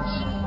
心。